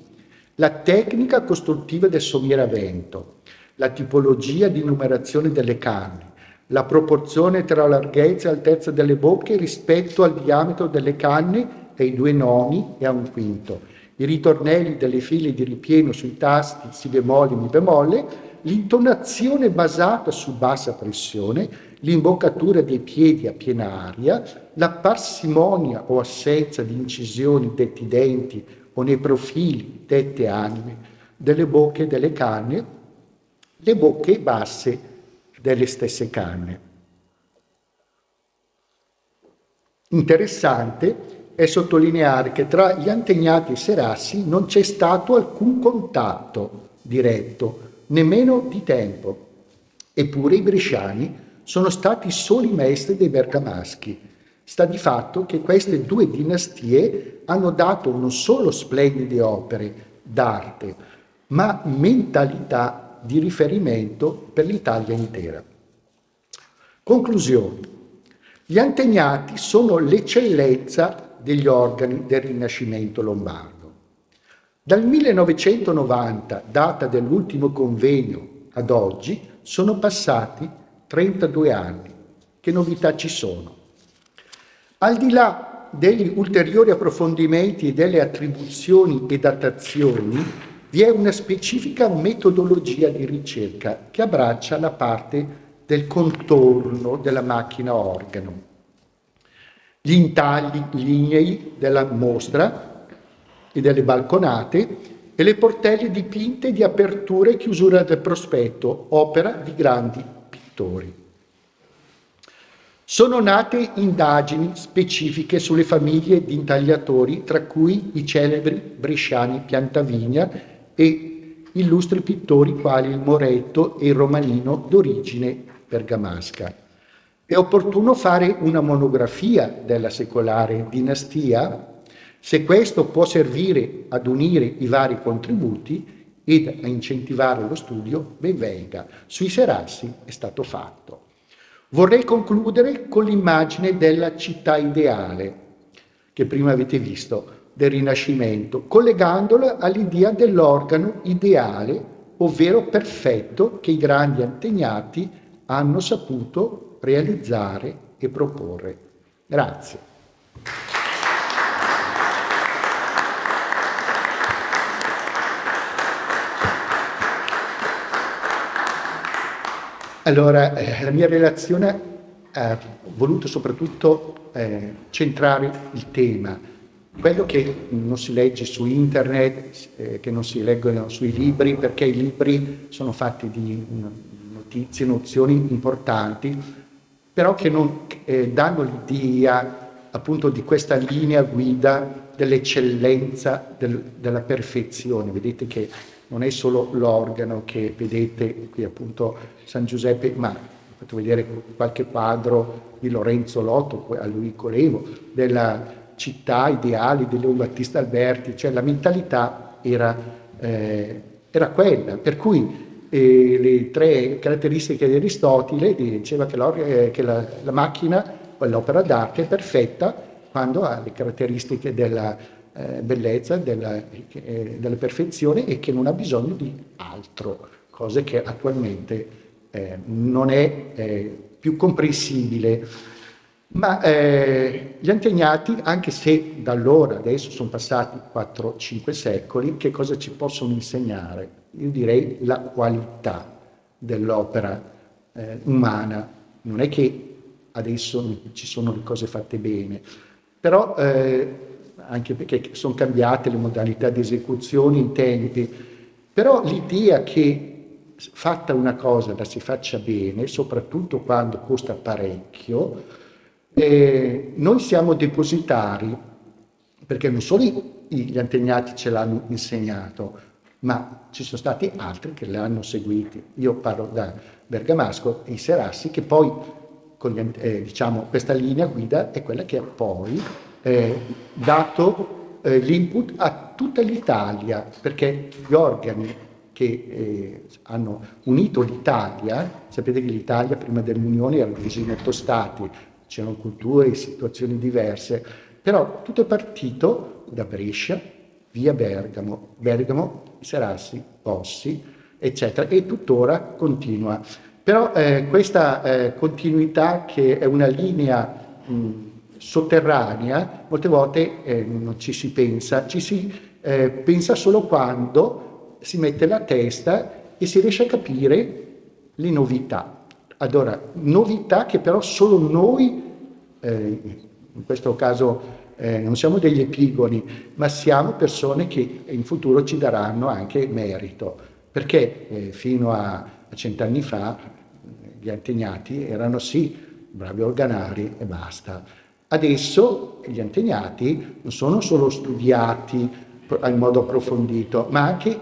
la tecnica costruttiva del sommieravento, la tipologia di numerazione delle canne, la proporzione tra larghezza e altezza delle bocche rispetto al diametro delle canne e i due noni e a un quinto, i ritornelli delle file di ripieno sui tasti si bemolle e mi bemolle, l'intonazione basata su bassa pressione, l'imboccatura dei piedi a piena aria, la parsimonia o assenza di incisioni detti denti o nei profili dette anime delle bocche delle canne, le bocche basse delle stesse canne. Interessante è sottolineare che tra gli antegnati Serassi non c'è stato alcun contatto diretto, nemmeno di tempo. Eppure i bresciani sono stati soli maestri dei bergamaschi Sta di fatto che queste due dinastie hanno dato non solo splendide opere d'arte, ma mentalità di riferimento per l'Italia intera. Conclusione. Gli antegnati sono l'eccellenza degli organi del Rinascimento lombardo. Dal 1990, data dell'ultimo convegno, ad oggi sono passati 32 anni. Che novità ci sono? Al di là degli ulteriori approfondimenti e delle attribuzioni e datazioni, vi è una specifica metodologia di ricerca che abbraccia la parte del contorno della macchina organo. gli intagli lignei della mostra e delle balconate e le portelle dipinte di apertura e chiusura del prospetto, opera di grandi pittori. Sono nate indagini specifiche sulle famiglie di intagliatori, tra cui i celebri bresciani Piantavigna e illustri pittori quali il Moretto e il Romanino d'origine bergamasca. È opportuno fare una monografia della secolare dinastia se questo può servire ad unire i vari contributi ed a incentivare lo studio, ben venga. Sui Serassi è stato fatto. Vorrei concludere con l'immagine della città ideale, che prima avete visto, del Rinascimento, collegandola all'idea dell'organo ideale, ovvero perfetto, che i grandi antegnati hanno saputo realizzare e proporre. Grazie. Allora, eh, la mia relazione ha voluto soprattutto eh, centrare il tema, quello che non si legge su internet, eh, che non si leggono sui libri, perché i libri sono fatti di notizie, nozioni importanti, però che non eh, danno l'idea appunto di questa linea guida dell'eccellenza, del, della perfezione. Vedete che non è solo l'organo che vedete qui appunto San Giuseppe, ma ho fatto vedere qualche quadro di Lorenzo Lotto, a lui Colevo, della città ideali di Leon Battista Alberti, cioè la mentalità era, eh, era quella, per cui eh, le tre caratteristiche di Aristotele diceva che, eh, che la, la, macchina, l'opera d'arte è perfetta quando ha le caratteristiche della eh, bellezza, della, eh, della, perfezione e che non ha bisogno di altro, cosa che attualmente eh, non è più comprensibile. Ma eh, gli antegnati, anche se da allora, adesso sono passati 4-5 secoli, che cosa ci possono insegnare? Io direi la qualità dell'opera eh, umana. Non è che adesso ci sono le cose fatte bene, però eh, anche perché sono cambiate le modalità di esecuzione, i tempi, però l'idea che fatta una cosa la si faccia bene, soprattutto quando costa parecchio, eh, noi siamo depositari, perché non solo gli antegnati ce l'hanno insegnato, ma ci sono stati altri che l'hanno seguiti. Io parlo da Bergamasco e i Serassi, che poi, gli, eh, diciamo, questa linea guida è quella che poi eh, dato eh, l'input a tutta l'Italia, perché gli organi che eh, hanno unito l'Italia, sapete che l'Italia prima dell'Unione era divisa in otto stati, c'erano culture e situazioni diverse, però tutto è partito da Brescia, via Bergamo, Bergamo, Serassi, Bossi, eccetera, e tuttora continua. Però eh, questa eh, continuità che è una linea mh, sotterranea, molte volte eh, non ci si pensa, ci si eh, pensa solo quando si mette la testa e si riesce a capire le novità. Allora, novità che però solo noi, eh, in questo caso eh, non siamo degli epigoni, ma siamo persone che in futuro ci daranno anche merito, perché eh, fino a cent'anni fa gli antegnati erano sì bravi organari e basta Adesso gli antegnati non sono solo studiati in modo approfondito, ma anche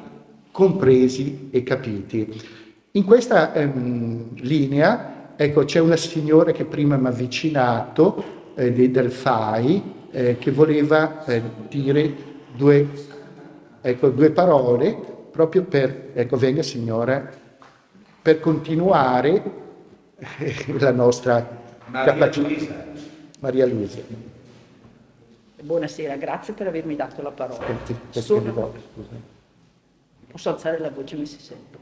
compresi e capiti. In questa ehm, linea, ecco, c'è una signora che prima mi ha avvicinato, eh, del FAI, eh, che voleva eh, dire due, ecco, due, parole proprio per, ecco, venga signora, per continuare eh, la nostra capacità. Maria Luisa. Buonasera, grazie per avermi dato la parola. Sono... Posso alzare la voce, mi si sente?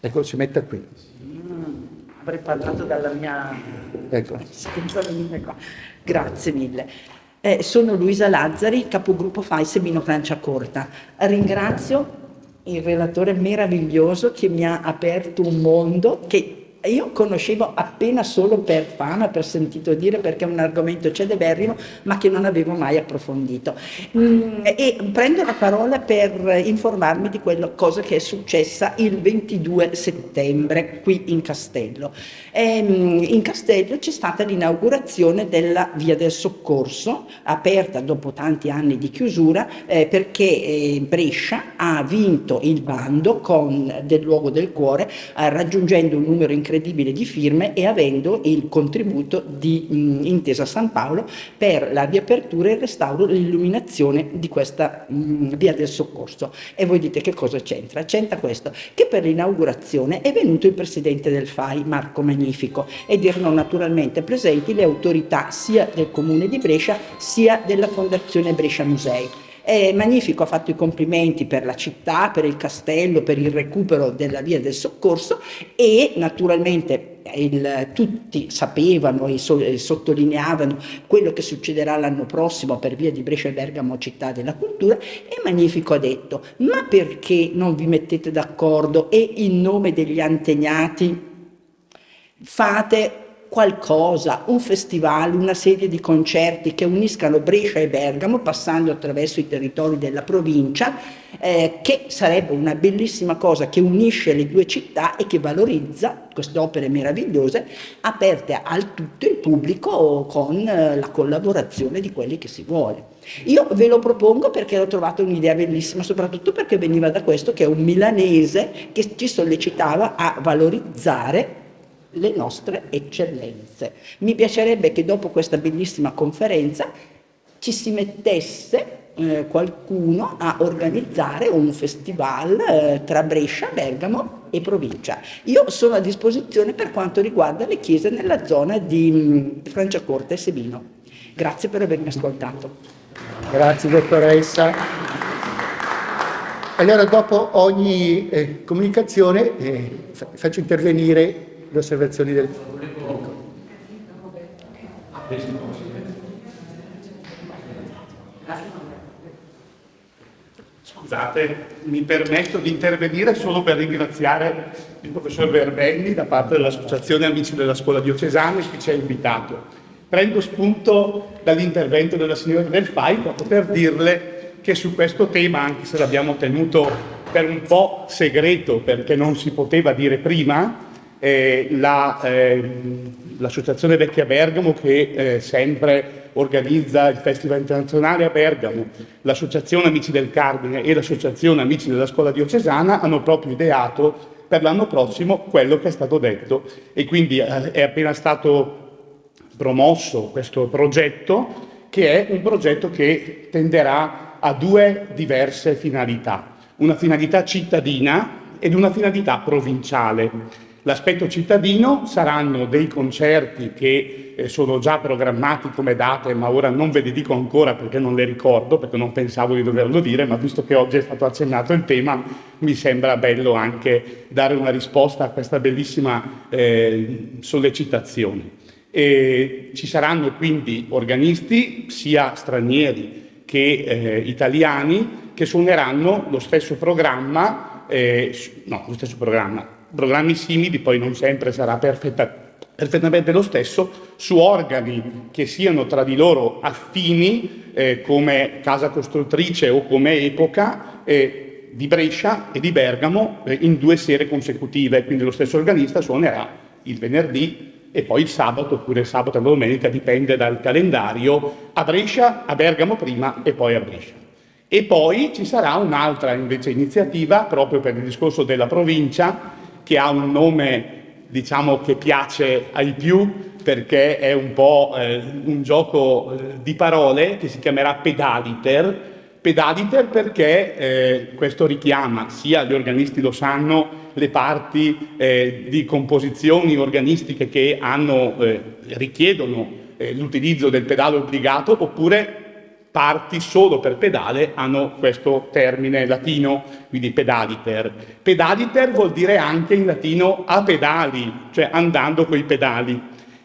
Ecco, si metta qui. Mm, avrei parlato dalla mia... Ecco. Grazie mille. Eh, sono Luisa Lazzari, capogruppo FAI Semino Corta. Ringrazio il relatore meraviglioso che mi ha aperto un mondo che io conoscevo appena solo per fama, per sentito dire, perché è un argomento celeberrimo, ma che non avevo mai approfondito. Mm, e prendo la parola per informarmi di quella cosa che è successa il 22 settembre qui in Castello. E, ehm, in Castello c'è stata l'inaugurazione della Via del Soccorso, aperta dopo tanti anni di chiusura, eh, perché eh, Brescia ha vinto il bando con del luogo del cuore, eh, raggiungendo un numero incredibile di firme e avendo il contributo di mh, Intesa San Paolo per la riapertura, il restauro e l'illuminazione di questa mh, Via del Soccorso. E voi dite che cosa c'entra? C'entra questo, che per l'inaugurazione è venuto il presidente del FAI, Marco Magni magnifico ed erano naturalmente presenti le autorità sia del comune di Brescia sia della Fondazione Brescia Musei. È magnifico, ha fatto i complimenti per la città, per il castello, per il recupero della via del soccorso e naturalmente il, tutti sapevano e, so, e, sottolineavano quello che succederà l'anno prossimo per via di Brescia e Bergamo città della cultura e Magnifico ha detto. Ma perché non vi mettete d'accordo? E in nome degli antenati fate qualcosa, un festival, una serie di concerti che uniscano Brescia e Bergamo passando attraverso i territori della provincia, eh, che sarebbe una bellissima cosa che unisce le due città e che valorizza queste opere meravigliose aperte al tutto il pubblico con eh, la collaborazione di quelli che si vuole. Io ve lo propongo perché l'ho trovata un'idea bellissima, soprattutto perché veniva da questo che è un milanese che ci sollecitava a valorizzare le nostre eccellenze. Mi piacerebbe che dopo questa bellissima conferenza ci si mettesse eh, qualcuno a organizzare un festival eh, tra Brescia, Bergamo e provincia. Io sono a disposizione per quanto riguarda le chiese nella zona di mh, mm, Franciacorta e Sebino. Grazie per avermi ascoltato. Grazie dottoressa. Allora dopo ogni eh, comunicazione eh, faccio intervenire le osservazioni del pubblico. Scusate, mi permetto di intervenire solo per ringraziare il professor Verbenni da parte dell'Associazione Amici della Scuola Diocesana che ci ha invitato. Prendo spunto dall'intervento della signora Del Fai proprio per dirle che su questo tema, anche se l'abbiamo tenuto per un po' segreto perché non si poteva dire prima, eh, la, eh, l'associazione Vecchia Bergamo che eh, sempre organizza il Festival internazionale a Bergamo, l'associazione Amici del Cardine e l'associazione Amici della Scuola Diocesana hanno proprio ideato per l'anno prossimo quello che è stato detto. E quindi eh, è appena stato promosso questo progetto che è un progetto che tenderà a due diverse finalità, una finalità cittadina ed una finalità provinciale. L'aspetto cittadino saranno dei concerti che eh, sono già programmati come date, ma ora non ve li dico ancora perché non le ricordo, perché non pensavo di doverlo dire, ma visto che oggi è stato accennato il tema, mi sembra bello anche dare una risposta a questa bellissima eh, sollecitazione. E ci saranno quindi organisti, sia stranieri che eh, italiani, che suoneranno lo stesso programma, eh, no, lo stesso programma, programmi simili, poi non sempre sarà perfetta, perfettamente lo stesso, su organi che siano tra di loro affini eh, come casa costruttrice o come epoca eh, di Brescia e di Bergamo eh, in due sere consecutive, quindi lo stesso organista suonerà il venerdì e poi il sabato, oppure il sabato e la domenica, dipende dal calendario, a Brescia, a Bergamo prima e poi a Brescia. E poi ci sarà un'altra invece iniziativa proprio per il discorso della provincia che ha un nome diciamo che piace ai più perché è un po' eh, un gioco eh, di parole che si chiamerà pedaliter. Pedaliter perché eh, questo richiama, sia gli organisti lo sanno, le parti eh, di composizioni organistiche che hanno, eh, richiedono eh, l'utilizzo del pedale obbligato oppure parti solo per pedale hanno questo termine latino, quindi pedaliter. Pedaliter vuol dire anche in latino a pedali, cioè andando coi pedali.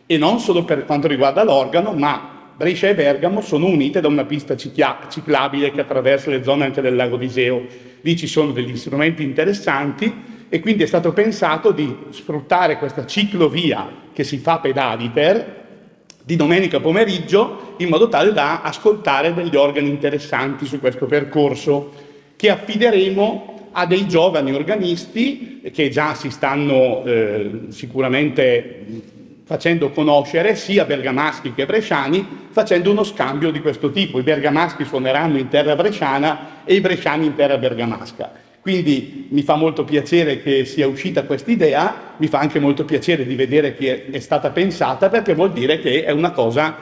E non solo per quanto riguarda l'organo, ma Brescia e Bergamo sono unite da una pista ciclabile che attraversa le zone anche del lago d'Iseo. Lì ci sono degli strumenti interessanti e quindi è stato pensato di sfruttare questa ciclovia che si fa pedaliter di domenica pomeriggio in modo tale da ascoltare degli organi interessanti su questo percorso che affideremo a dei giovani organisti che già si stanno eh, sicuramente facendo conoscere sia bergamaschi che bresciani, facendo uno scambio di questo tipo. I bergamaschi suoneranno in terra bresciana e i bresciani in terra bergamasca. Quindi mi fa molto piacere che sia uscita questa idea, mi fa anche molto piacere di vedere che è stata pensata perché vuol dire che è una cosa,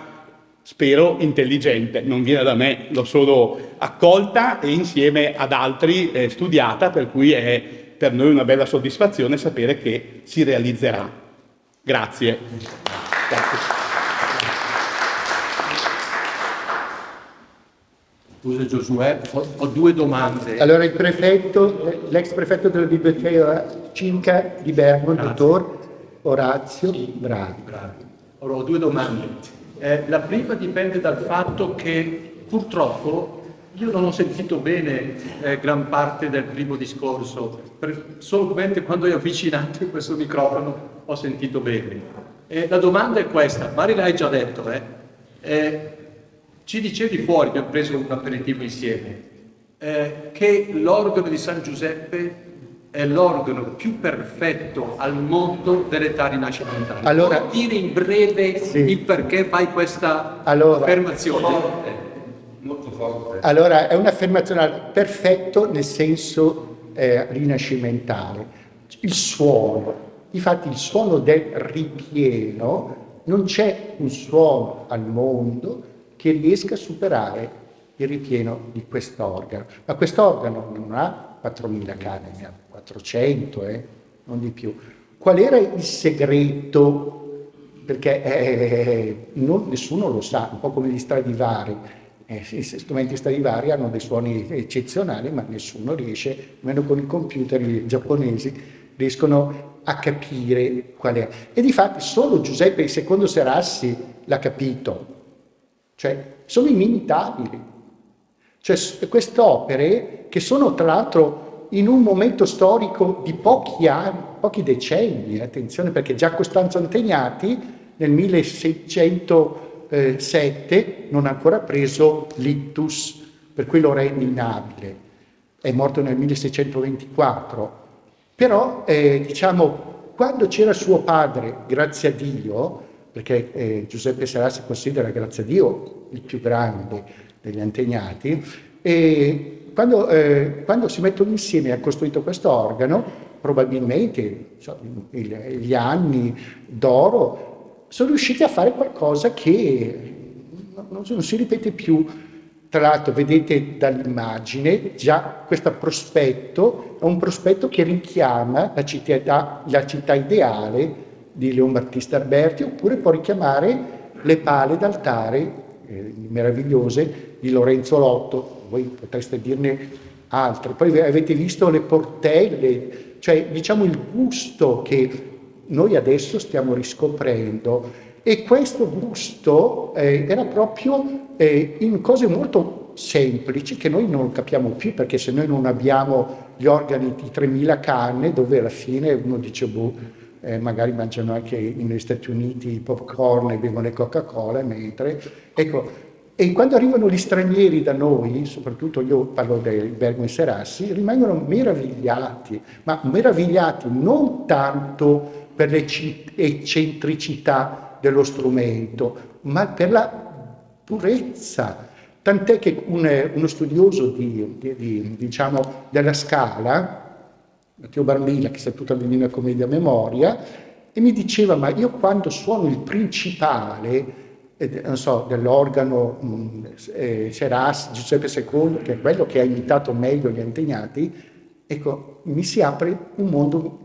spero, intelligente. Non viene da me, l'ho solo accolta e insieme ad altri eh, studiata, per cui è per noi una bella soddisfazione sapere che si realizzerà. Grazie. Grazie. Scusa Giosuè, ho, ho, due domande. Allora il prefetto, l'ex prefetto della biblioteca civica di Bergamo, il dottor Orazio Bravi. Bravi. Allora, ho due domande. Eh, la prima dipende dal fatto che purtroppo io non ho sentito bene eh, gran parte del primo discorso, per, solamente quando hai avvicinato questo microfono ho sentito bene. Eh, la domanda è questa, Mari l'hai già detto, eh? Ci dicevi fuori, abbiamo preso un aperitivo insieme, eh, che l'organo di San Giuseppe è l'organo più perfetto al mondo dell'età rinascimentale. Allora, Puoi dire in breve sì. il perché fai questa allora, affermazione? Forte, molto forte. Allora, è un'affermazione perfetto nel senso eh, rinascimentale. Il suono, infatti il suono del ripieno, non c'è un suono al mondo che riesca a superare il ripieno di quest'organo. Ma quest'organo non ha 4.000 cani, ne ha 400, eh? non di più. Qual era il segreto? Perché eh, non, nessuno lo sa, un po' come gli Stradivari. Eh, gli strumenti Stradivari hanno dei suoni eccezionali, ma nessuno riesce, almeno con i computer i giapponesi, riescono a capire qual è. E di fatti solo Giuseppe II Serassi l'ha capito, cioè sono inimitabili. Cioè queste opere che sono tra l'altro in un momento storico di pochi anni, pochi decenni, attenzione perché già Costanzo Antegnati nel 1607 non ha ancora preso l'ictus, per cui lo rende inabile, è morto nel 1624, però eh, diciamo quando c'era suo padre, grazie a Dio, perché eh, Giuseppe Sarà si considera, grazie a Dio, il più grande degli antegnati, e quando, eh, quando si mettono insieme e ha costruito questo organo, probabilmente il, gli anni d'oro sono riusciti a fare qualcosa che non, non si ripete più. Tra l'altro vedete dall'immagine già questo prospetto, è un prospetto che richiama la città, la città ideale di Leon Battista Alberti, oppure può richiamare le pale d'altare eh, meravigliose di Lorenzo Lotto, voi potreste dirne altre. Poi avete visto le portelle, cioè diciamo il gusto che noi adesso stiamo riscoprendo. E questo gusto eh, era proprio eh, in cose molto semplici che noi non capiamo più perché se noi non abbiamo gli organi di 3000 canne dove alla fine uno dice boh eh, magari mangiano anche negli Stati Uniti i popcorn e bevono Coca-Cola, mentre... Ecco, e quando arrivano gli stranieri da noi, soprattutto io parlo dei Bergamo e Serassi, rimangono meravigliati, ma meravigliati non tanto per le eccentricità dello strumento, ma per la purezza. Tant'è che un, uno studioso di, di, di, diciamo, della scala, Matteo Barmilla, che sa tutta la Divina Commedia a memoria, e mi diceva, ma io quando suono il principale, eh, so, dell'organo mm, eh, Ceras, Giuseppe II, che è quello che ha imitato meglio gli antenati, ecco, mi si apre un mondo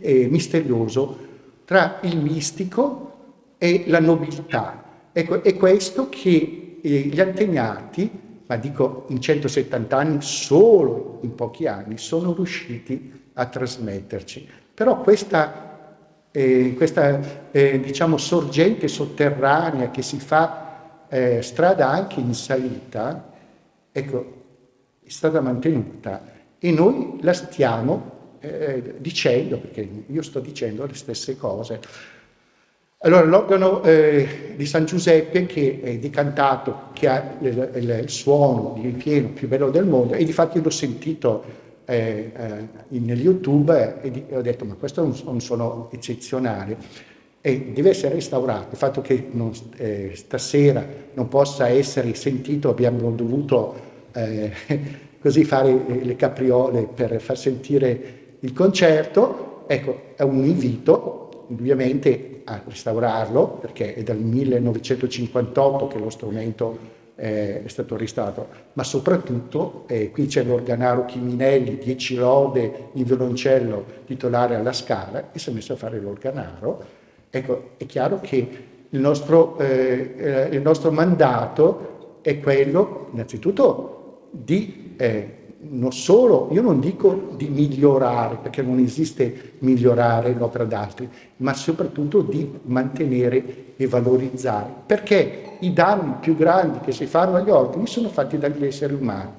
eh, misterioso tra il mistico e la nobiltà. Ecco, è questo che eh, gli antenati, ma dico in 170 anni, solo in pochi anni, sono riusciti a trasmetterci. Però questa, eh, questa eh, diciamo, sorgente sotterranea che si fa eh, strada anche in salita, ecco, è stata mantenuta e noi la stiamo eh, dicendo, perché io sto dicendo le stesse cose. Allora, l'organo eh, di San Giuseppe che è decantato, che ha il, il, il suono di pieno più bello del mondo, e di fatto l'ho sentito eh, eh, nel YouTube e, di, ho detto ma questo è un, un suono eccezionale e deve essere restaurato. Il fatto che non, eh, stasera non possa essere sentito, abbiamo dovuto eh, [LAUGHS] così fare le capriole per far sentire il concerto, ecco, è un invito, ovviamente a restaurarlo, perché è dal 1958 che lo strumento eh, è stato restaurato, ma soprattutto eh, qui c'è l'organaro Chiminelli, 10 lode di violoncello titolare alla Scala e si è messo a fare l'organaro. Ecco, è chiaro che il nostro, eh, eh il nostro mandato è quello innanzitutto di eh, non solo, io non dico di migliorare, perché non esiste migliorare l'opera d'altri, ma soprattutto di mantenere e valorizzare, perché i danni più grandi che si fanno agli organi sono fatti dagli esseri umani,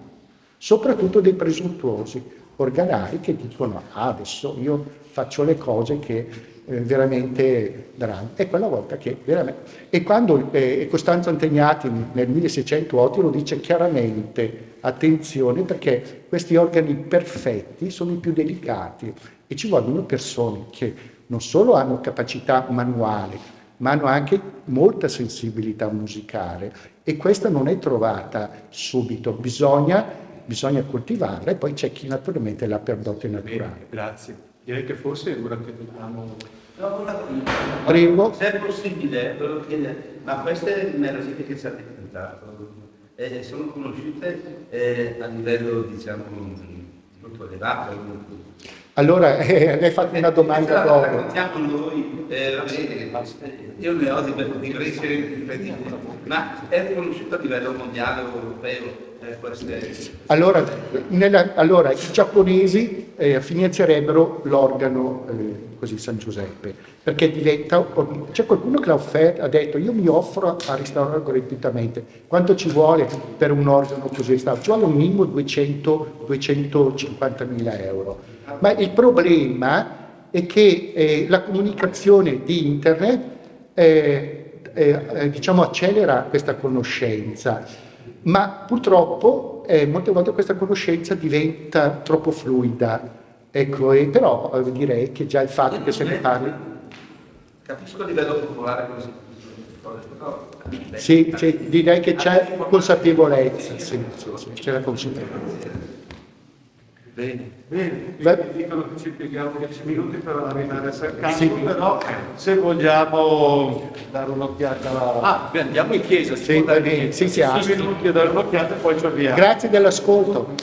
soprattutto dei presuntuosi organari che dicono ah, adesso io faccio le cose che eh, veramente daranno. È quella volta che veramente... E quando eh, Costanzo Antegnati nel 1608 lo dice chiaramente, attenzione perché questi organi perfetti sono i più delicati e ci vogliono persone che non solo hanno capacità manuale, ma hanno anche molta sensibilità musicale e questa non è trovata subito, bisogna, bisogna coltivarla e poi c'è chi naturalmente l'ha per dote naturale. Bene, grazie. Direi che forse ora che dobbiamo... No, una Prego. Se è possibile, ma queste me le siete che ci ha raccontato eh, sono conosciute eh, a livello diciamo molto elevato. Allora, [LAUGHS] eh, lei ha fatto una domanda dopo. Raccontiamo noi, eh, io ne ho di, crescere, ma è riconosciuto a livello mondiale o europeo? Eh, allora, nella, allora, i giapponesi eh, finanzierebbero l'organo eh, così San Giuseppe, perché diventa, c'è qualcuno che l'ha offerto, ha detto io mi offro a restaurare gratuitamente, quanto ci vuole per un organo così restaurato? Ci vuole un minimo 200, 250 mila euro, ma il problema è che eh, la comunicazione di internet eh, eh, diciamo accelera questa conoscenza ma purtroppo eh, molte volte questa conoscenza diventa troppo fluida. Ecco, e però eh, direi che già il fatto che se ne parli... Capisco a livello popolare così. Sì, sì, direi che c'è consapevolezza, sì, sì, sì, c'è la consapevolezza. Bene, bene, Beh, dicono che ci pieghiamo 10 minuti per arrivare a San Carlo, sì. però se vogliamo dare un'occhiata alla... Ah, beh, andiamo in chiesa, sì, va bene, sì, sì, 10 minuti a dare un'occhiata e poi ci avviamo. Grazie dell'ascolto.